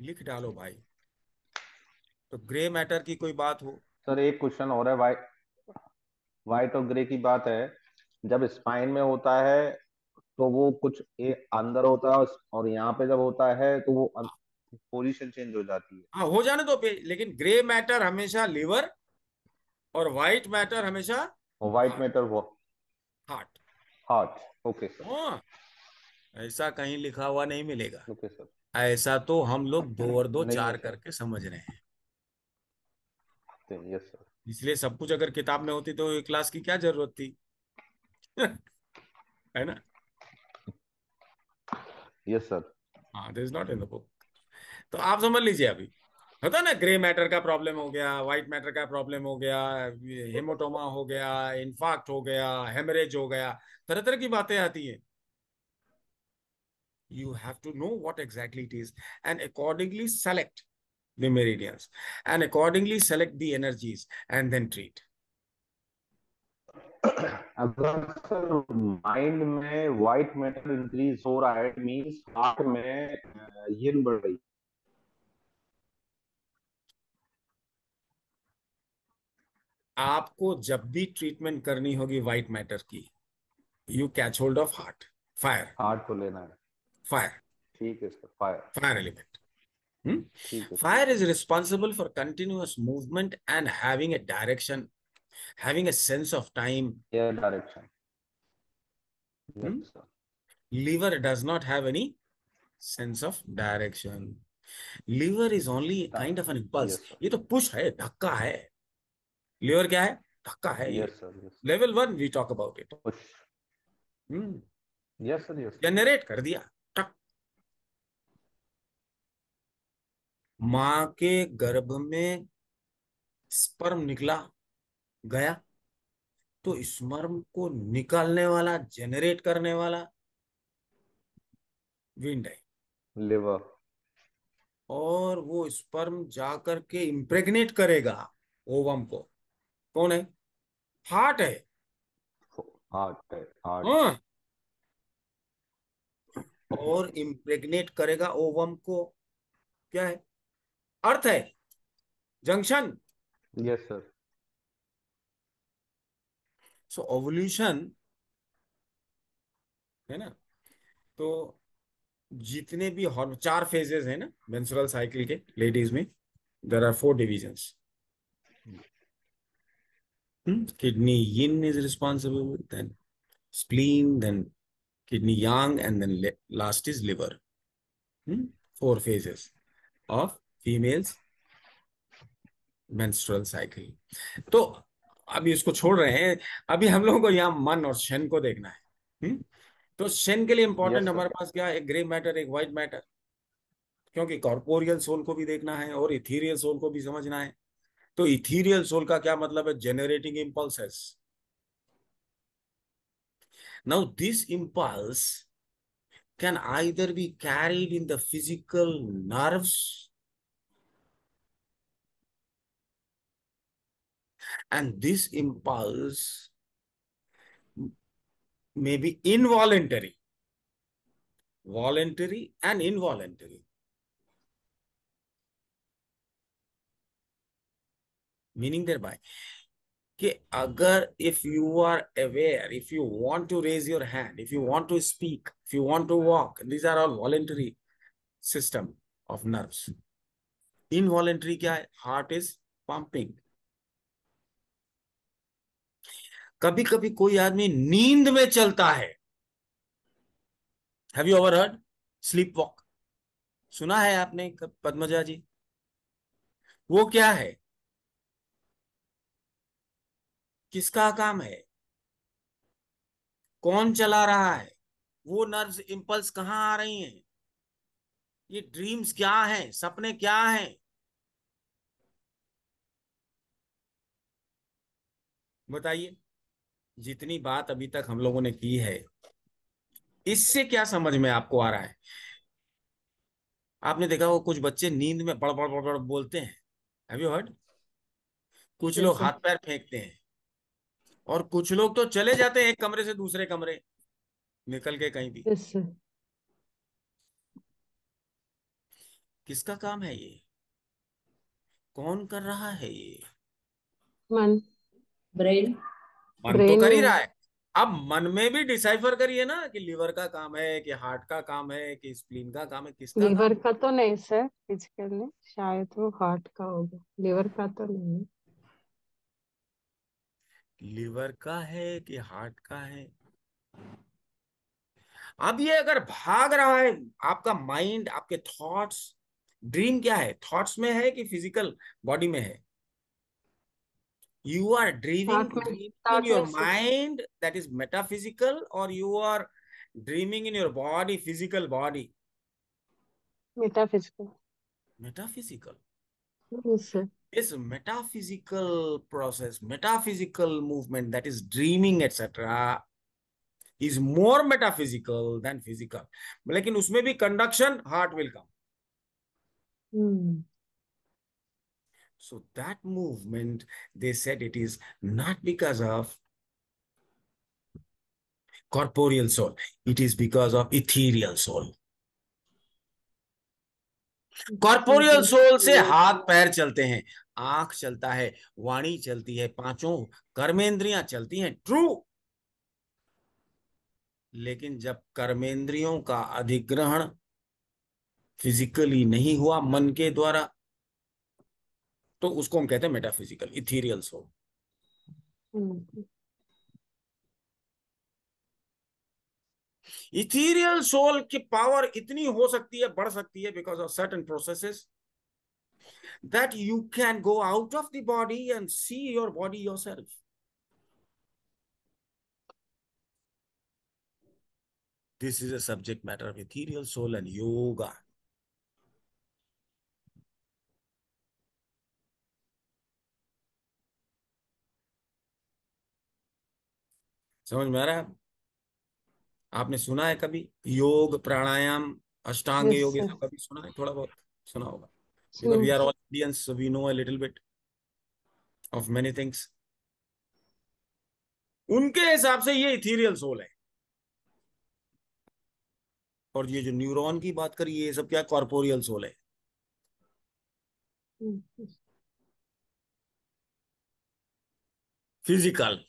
लिख डालो भाई। तो grey matter की कोई बात हो? सर एक question और है। व्हाइट व्हाइट और ग्रे की बात है। जब स्पाइन में होता है तो वो कुछ ए, अंदर होता है और यहाँ पे जब होता है तो वो पोजीशन चेंज हो जाती है। हाँ हो जाने तो पे लेकिन ग्रे मैटर हमेशा लिवर और व्हाइट मैटर हमेशा व्हाइट। मैटर वो। हार्ट हार्ट ओके सर हाँ ऐसा कहीं लिखा हुआ नहीं मिलेगा। ओके सर ऐसा तो हम लोग दो और दो चार करके समझ रहे हैं। यस सर इसलिए सब कुछ अगर किताब में होती तो ये क्लास की क्या ज़रूरत थी? है ना? यस सर हाँ this not in the book तो आप समझ लीजिए अभी। होता ना ग्रे मैटर का प्रॉब्लम हो गया व्हाइट मैटर का प्रॉब्लम हो गया हेमोटोमा हो गया इन्फाक्ट हो गया हेमरेज हो गया तरह तरह की बातें आती हैं। You have to know what exactly it is and accordingly select the meridians and accordingly select the energies and then treat. अगर सर माइंड में व्हाइट मैटर इंक्रीज हो रहा है मींस हार्ट में यिन बढ़ रही आपको जब भी ट्रीटमेंट करनी होगी व्हाइट मैटर की you catch hold of heart fire heart को लेना है। फायर ठीक है sir fire fire element fire is responsible for continuous movement and having a direction having a sense of time direction liver does not have any sense of direction liver is only kind of an impulse ये तो push है धक्का है। Liver क्या है? धक्का है level one we talk about it yes generate कर दिया। माँ के गर्भ में स्पर्म निकला गया। तो स्पर्म को निकालने वाला जनरेट करने वाला विंड है। लिवर। और वो स्पर्म जाकर के इम्प्रेग्नेट करेगा ओवम को। कौन है? हार्ट है। हार्ट है हार्ट हाँ। और इम्प्रेग्नेट करेगा ओवम को। क्या है? अर्थ है। Junction. Yes sir so ovulation है ना? तो जितने भी हॉर्म चार फेजेस है ना मेंसुरल साइकिल के लेडीज़ में there are four division kidney yin is responsible then spleen then kidney yang and then last is liver four phases of females menstrual cycle. तो अभी इसको छोड़ रहे हैं। अभी हम लोगों को यहाँ मन और शन को देखना है। हुँ? तो शन के लिए इंपॉर्टेंट हमारे पास क्या है? एक ग्रे मैटर एक व्हाइट मैटर क्योंकि कॉर्पोरियल सोल को भी देखना है और इथीरियल सोल को भी समझना है। तो इथीरियल सोल का क्या मतलब है? Generating impulses now this impulse can either be carried in the physical nerves and this impulse may be involuntary voluntary and involuntary meaning thereby कि अगर if you are aware if you want to raise your hand if you want to speak if you want to walk these are all voluntary system of nerves involuntary क्या है heart is pumping कभी कभी कोई आदमी नींद में चलता है। Have you ever heard sleep walk सुना है आपने पद्मजा जी? वो क्या है? किसका काम है? कौन चला रहा है? वो नर्व्स इंपल्स कहाँ आ रही हैं? ये ड्रीम्स क्या हैं? सपने क्या हैं? बताइए। जितनी बात अभी तक हम लोगों ने की है इससे क्या समझ में आपको आ रहा है? आपने देखा वो कुछ बच्चे नींद में बड़ बड़ बड़ बड़ बोलते हैं। हैव यू हर्ड कुछ लोग हाथ पैर फेंकते हैं और कुछ लोग तो चले जाते हैं एक कमरे से दूसरे कमरे निकल के कहीं भी। किसका काम है ये? कौन कर रहा है ये? मन। ब्रेन। मन तो कर ही रहा है। अब मन में भी डिसाइफर करिए ना कि लीवर का काम है कि हार्ट का काम है कि स्प्लीन का काम है किसका लीवर का तो नहीं सर फिजिकली शायद वो हार्ट का होगा। लीवर का तो नहीं लीवर का है कि हार्ट का है? अब ये अगर भाग रहा है आपका माइंड आपके थॉट्स ड्रीम क्या है? थॉट्स में है कि फ़िज़िकल बॉडी में है? you are dreaming, in your mind that is metaphysical or you are dreaming in your body physical body? Metaphysical. Metaphysical? Yes sir. This metaphysical process metaphysical movement that is dreaming etc is more metaphysical than physical. But, like, in usme bhi conduction heart will come. Hmm. So that movement, they said it is not because of corporeal soul. It is because of ethereal soul. Corporeal soul से हाथ पैर चलते हैं आँख चलता है वाणी चलती है पाँचों कर्मेंद्रियाँ चलती हैं ट्रू लेकिन जब कर्मेंद्रियों का अधिग्रहण फिजिकली नहीं हुआ मन के द्वारा तो उसको हम कहते हैं metaphysical ethereal soul ethereal soul की पावर इतनी हो सकती है, बढ़ सकती है because of certain processes that you can go out of the body and see your body yourself this is a subject matter of ethereal soul and yoga समझ में आ रहा है? आपने सुना है कभी? योग प्राणायाम अष्टांग yes, योग सब कभी सुना है? थोड़ा बहुत सुना होगा। we are all Indians so we know a little bit of many उनके हिसाब से ये इथीरियल सोल है। और ये जो न्यूरॉन की बात करी ये सब क्या कॉर्पोरियल सोल है? Physical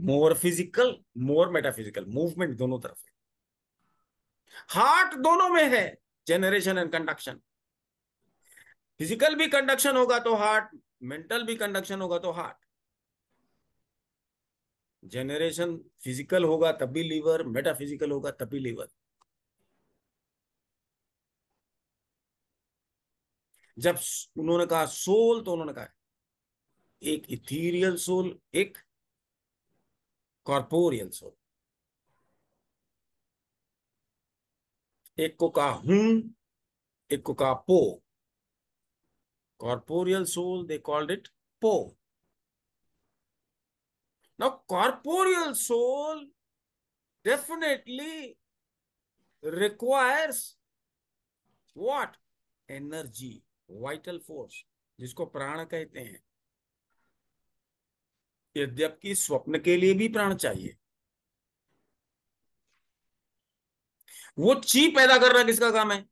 more physical, more metaphysical movement दोनों तरफ़ है। हार्ट दोनों में है जेनरेशन एंड कंडक्शन फ़िज़िकल भी कंडक्शन होगा तो हार्ट मेंटल भी कंडक्शन होगा तो हार्ट जेनरेशन फ़िज़िकल होगा तब भी लीवर मेटाफिजिकल होगा तब भी लीवर जब उन्होंने कहा सोल तो उन्होंने कहा, एक इथीरियल सोल एक कॉर्पोरियल सोल एक को कहा हूँ, एक को कहा po. Corporeal soul they called it po. ना corporeal soul definitely requires what energy vital force जिसको प्राण कहते हैं। यद्यपि स्वप्न के लिए भी प्राण चाहिए। वो ची पैदा करना किसका काम है?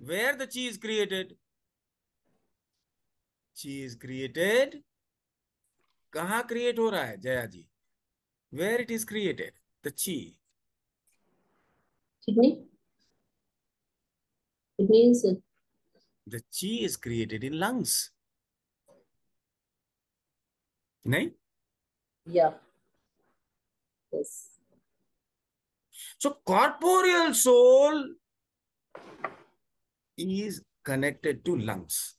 Where the chi is created chi is created कहा क्रिएट हो रहा है Jaya ji? Where it is created the chi the chi is created in lungs नहीं yeah yes so corporeal soul is connected to lungs.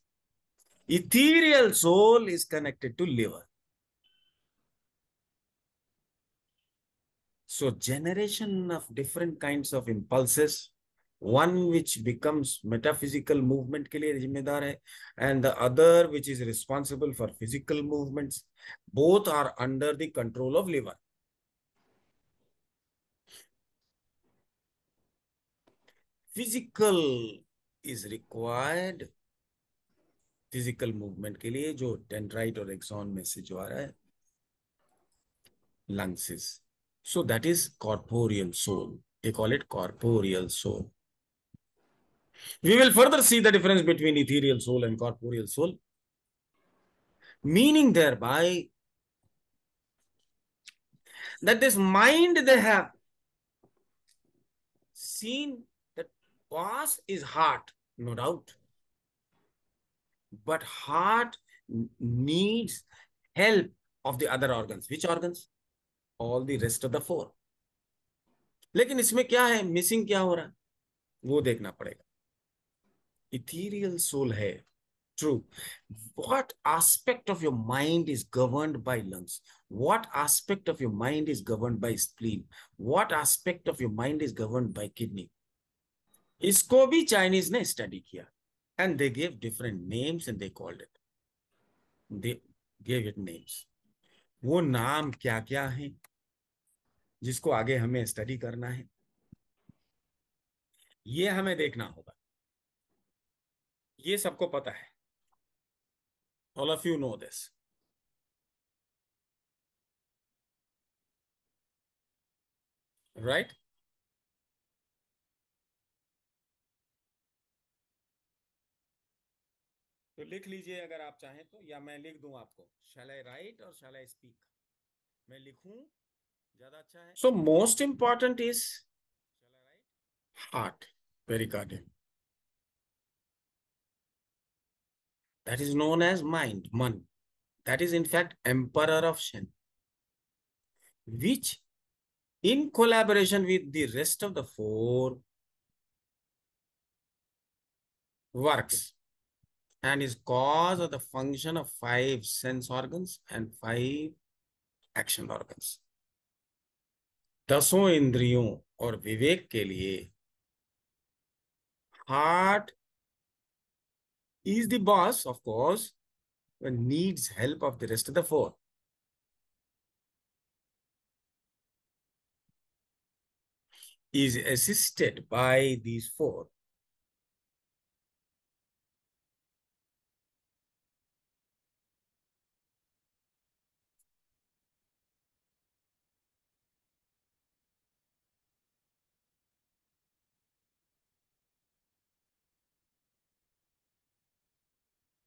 Ethereal soul is connected to liver. So generation of different kinds of impulses, one which becomes metaphysical movement के लिए जिम्मेदार है and the other which is responsible for physical movement both are under the control of liver physical is required physical movement के लिए जो टेंट्राइट और axon में से जो आ रहा है lungs so that is corporeal soul they call it corporeal soul we will further see the difference between ethereal soul and corporeal soul meaning thereby that this mind they have seen that Boss is heart, no doubt. But heart needs help of the other organs. Which organs? All the rest of the four. लेकिन इसमें क्या है missing क्या हो रहा है वो देखना पड़ेगा इथीरियल सोल है true what aspect of your mind is governed by lungs what aspect of your mind is governed by spleen what aspect of your mind is governed by kidney इसको भी चाइनीज़ ने study किया and they gave different names and they called it they gave it names वो नाम क्या क्या है जिसको आगे हमें स्टडी करना है ये हमें देखना होगा ये सबको पता है। All of you know this right तो लिख लीजिए अगर आप चाहें तो या मैं लिख दूँ आपको। शैल आई राइट और शैल आई स्पीक मैं लिखूं ज़्यादा अच्छा है। So most important is heart pericardium that is known as mind man that is in fact emperor of shen which in collaboration with the rest of the four works and is cause of the function of five sense organs and five action organs. दसों इंद्रियों और विवेक के लिए heart is the boss, of course, needs help of the rest of the four. Is assisted by these four.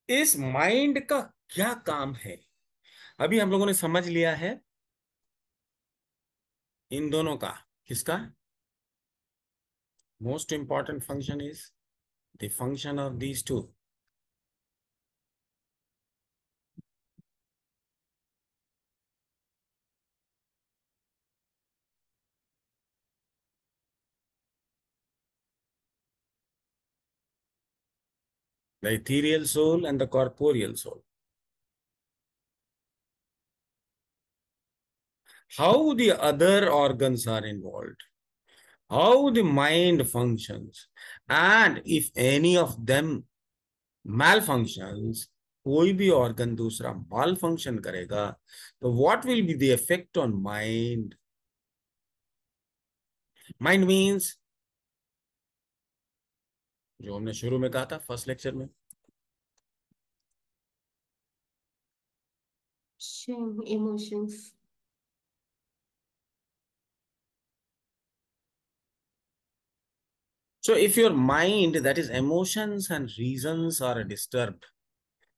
इस mind का क्या काम है? अभी हम लोगों ने समझ लिया है। इन दोनों का, किसका? Most important function is the function of these two the ethereal soul and the corporeal soul. How the other organs are involved, how the mind functions, and if any of them malfunctions, कोई भी organ दूसरा माल function करेगा तो what will be the effect on mind mind means जो हमने शुरू में कहा था फर्स्ट लेक्चर में emotions So if your mind, that is emotions and reasons are disturbed,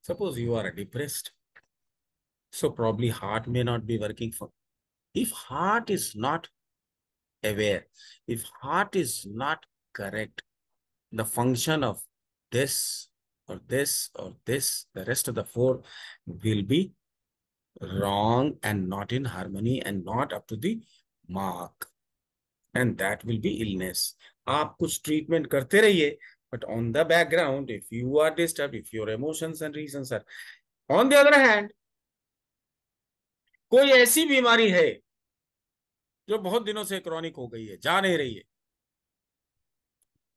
suppose you are depressed, so probably heart may not be working for. If heart is not aware, if heart is not correct, the function of this or this or this, the rest of the four will be wrong and not in harmony and not up to the mark. And that will be illness. आप कुछ treatment करते रहिए but on the background, if you are disturbed, if your emotions and reasons are on the other hand, कोई ऐसी बीमारी है जो बहुत दिनों से क्रॉनिक हो गई है जा नहीं रही है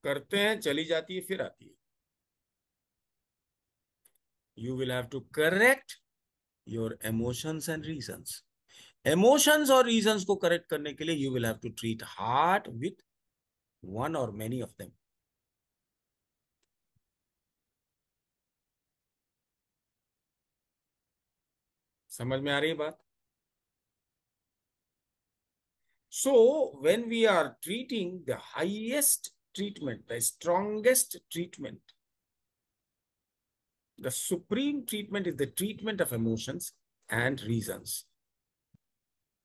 करते हैं, चली जाती है, फिर आती है। You will have to correct your emotions and reasons emotions और रीजंस को करेक्ट करने के लिए you will have to treat heart with one or many of them समझ में आ रही है बात? So when we are treating the highest treatment, the strongest treatment. The supreme treatment is the treatment of emotions and reasons.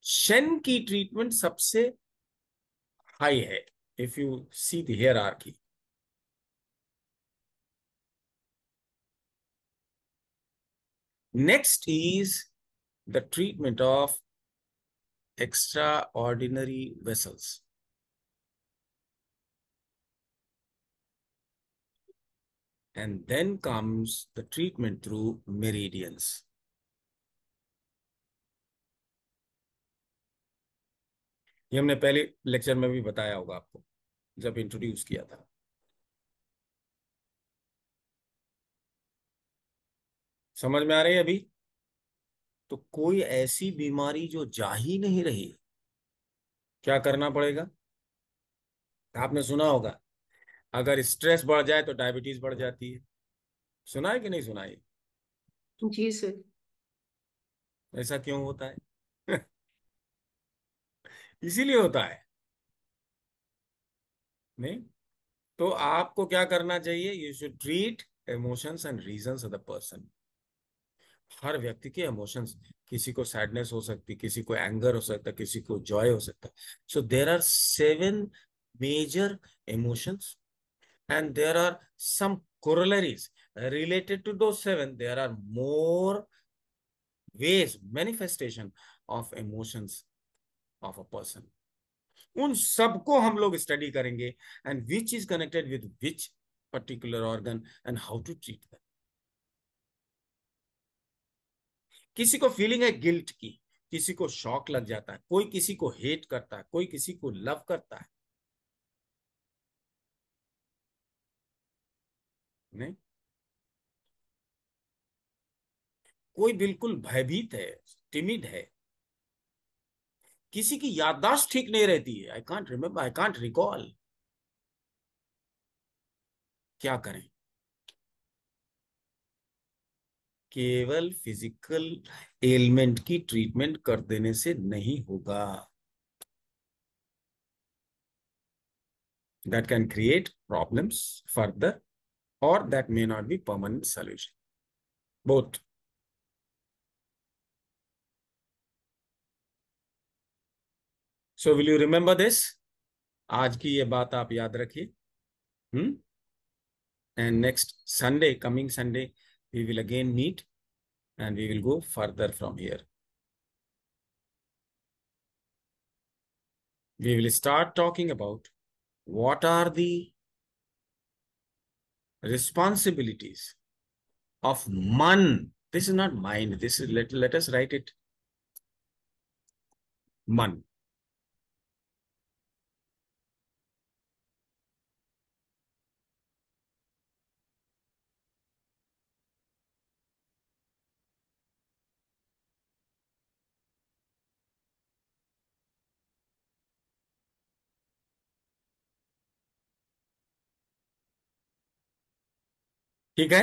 Shen की treatment सबसे high है if you see the hierarchy. Next is the treatment of extraordinary vessels. And then comes the treatment through meridians. ये हमने पहले lecture में भी बताया होगा आपको, जब इंट्रोड्यूस किया था। समझ में आ रही है अभी? तो कोई ऐसी बीमारी जो जा ही नहीं रही, क्या करना पड़ेगा? आपने सुना होगा अगर स्ट्रेस बढ़ जाए तो डायबिटीज़ बढ़ जाती है। सुना है कि नहीं सुना है जी सर। ऐसा क्यों होता है? इसीलिए होता है। नहीं? तो आपको क्या करना चाहिए? You should treat emotions and reasons of the person हर व्यक्ति के इमोशंस किसी को सैडनेस हो सकती किसी को एंगर हो सकता किसी को जॉय हो सकता। So there are seven major emotions and there are some corollaries related to those seven. There are more ways, manifestation of emotions of a person. उन सबको हम लोग स्टडी करेंगे and which is connected with which particular organ and how to treat them किसी को feeling है guilt की किसी को शॉक लग जाता है कोई किसी को हेट करता है कोई किसी को लव करता है नहीं? कोई बिल्कुल भयभीत है टिमिड है। किसी की याददाश्त ठीक नहीं रहती है। I can't remember I can't recall क्या करें? केवल फ़िज़िकल एलिमेंट की ट्रीटमेंट कर देने से नहीं होगा। That can create problems further or that may not be permanent solution. Both. So will you remember this? Aaj ki ye baat aap? And next Sunday, coming Sunday, we will again meet and we will go further from here. We will start talking about what are the responsibilities of man. This is not mind this is let, let us write it. Man ठीक है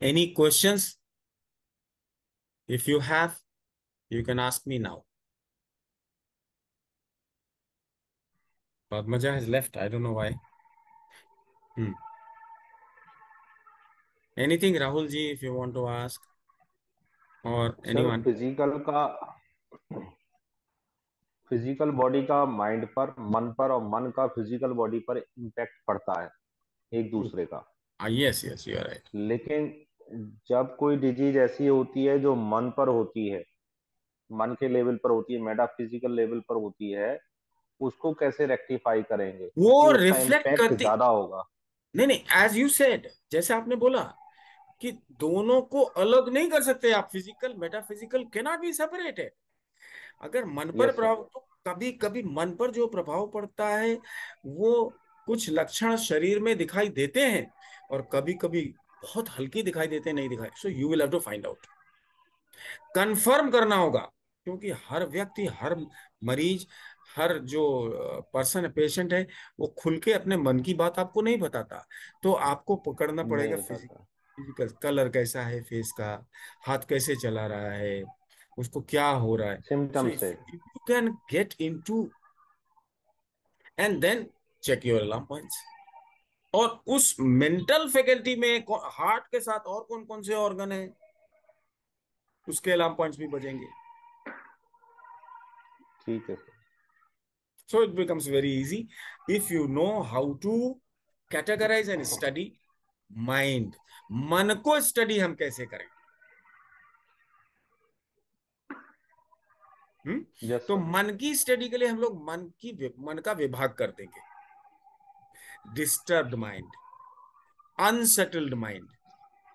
any questions if you have you can ask me now Padmaja has left. I don't know why. Hmm. Anything, Rahul ji, if you want to ask, or anyone? Physical का physical body का mind पर मन पर और मन का physical body पर impact पड़ता है एक दूसरे का Yes, yes, you are right. लेकिन जब कोई डिज़ीज़ ऐसी होती है जो मन पर होती है मन के लेवल पर होती है मेटाफिजिकल लेवल पर होती है उसको कैसे रेक्टिफाई करेंगे? वो रिफ्लेक्ट करती ज़्यादा होगा। नहीं नहीं एज यू सेड जैसे आपने बोला कि दोनों को अलग नहीं कर सकते आप physical metaphysical cannot be separated अगर मन पर Yes, प्रभाव तो कभी कभी मन पर जो प्रभाव पड़ता है वो कुछ लक्षण शरीर में दिखाई देते हैं। और कभी कभी बहुत हल्की दिखाई देते नहीं दिखाई। So you will have to find out confirm करना होगा क्योंकि हर व्यक्ति हर मरीज़ हर जो पर्सन पेशेंट है वो खुल के अपने मन की बात आपको नहीं बताता। तो आपको पकड़ना पड़ेगा फ़िज़िकल कलर कैसा है फेस का हाथ कैसे चला रहा है उसको क्या हो रहा है। So सिम्टम if, से। if you can get into and then check your alarm points और उस मेंटल फैकल्टी में हार्ट के साथ और कौन कौन से ऑर्गन है? उसके अलार्म पॉइंट्स भी बजेंगे। ठीक है। So it becomes very easy. If you know how to categorize and study mind मन को स्टडी हम कैसे करें? हम्म? यस तो मन की स्टडी के लिए हम लोग मन की मन का विभाग कर देंगे। Disturbed mind unsettled mind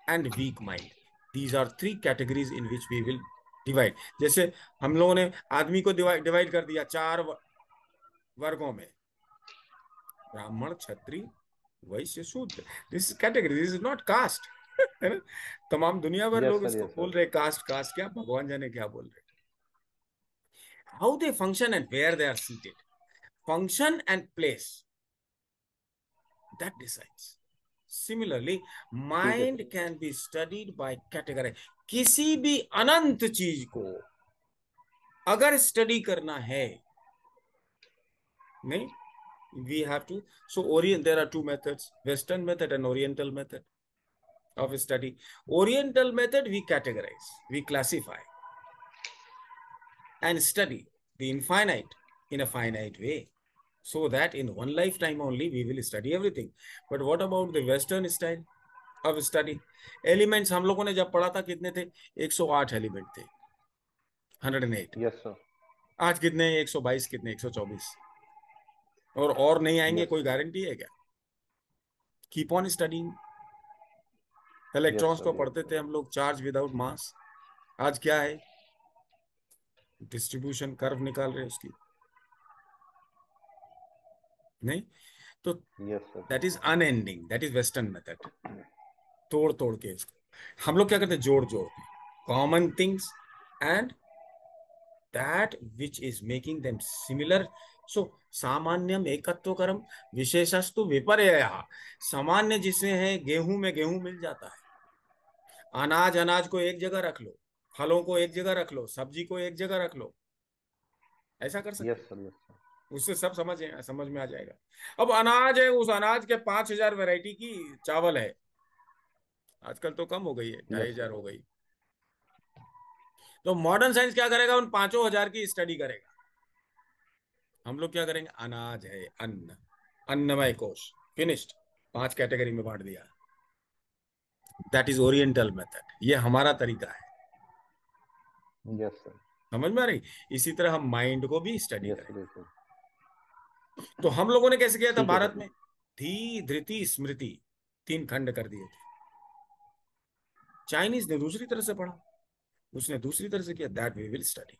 and weak mind these are three categories in which we will divide जैसे हम लोगों ने आदमी को डिवाइड कर दिया चार वर्गों में। Brahmin Kshatriya Vaishya Shudra. This category this is not caste है ना? तमाम दुनिया भर Yes, लोग sir, इसको yes, बोल रहे कास्ट कास्ट क्या भगवान जाने क्या बोल रहे how they function and where they are seated. Function and place. That decides similarly mind can be studied by category किसी भी अनंत चीज़ को अगर स्टडी करना है नहीं we have to so orient there are two methods western method and oriental method of study oriental method we categorize we classify and study the infinite in a finite way so that in one lifetime only we will study everything. But what about the western style of study? Elements हम लोगों ने जब पढ़ा था कितने थे? 108 element थे। 108 yes sir आज कितने? 122 कितने? 124 और और नहीं आएँगे Yes. कोई गारंटी है क्या? Keep on studying electrons sir, को yes, पढ़ते थे हम लोग चार्ज विदाउट मास आज क्या है? डिस्ट्रीब्यूशन कर्व निकाल रहे हैं उसकी। नहीं? तो that is unending that is western method तोड़ तोड़ के इसको। हम लोग क्या करते हैं? जोड़ जोड़। के common things and that which is making them similar so सामान्यम एकत्व कर्म विशेषस्तु विपर्य सामान्य जिसे है गेहूँ में गेहूँ मिल जाता है। अनाज अनाज को एक जगह रख लो। फलों को एक जगह रख लो। सब्ज़ी को एक जगह रख लो। ऐसा कर सकते हैं। उससे सब समझ समझ में आ जाएगा। अब अनाज है उस अनाज के पाँच हज़ार वेराइटी की चावल है। आजकल तो कम हो गई है ढाई हज़ार हो गई। तो मॉडर्न साइंस क्या करेगा? उन पाँचों हज़ार की स्टडी करेगा। हम लोग क्या करेंगे? अनाज है अन्न। अन्नमय कोश। फिनिश्ड पाँच कैटेगरी में बांट दिया। दैट इज़ ओरिएंटल मेथड ये हमारा तरीका है। यस सर समझ में आ रही? इसी तरह हम माइंड को भी स्टडी यस करें तो हम लोगों ने कैसे किया था भारत में? धी धृति स्मृति तीन खंड कर दिए थे। चाइनीज़ ने दूसरी तरह से पढ़ा। उसने दूसरी तरह से किया। That we will study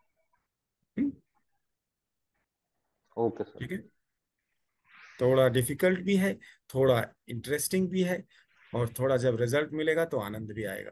okay sir ठीक है? थोड़ा डिफ़िकल्ट भी है थोड़ा इंटरेस्टिंग भी है और थोड़ा जब रिज़ल्ट मिलेगा तो आनंद भी आएगा।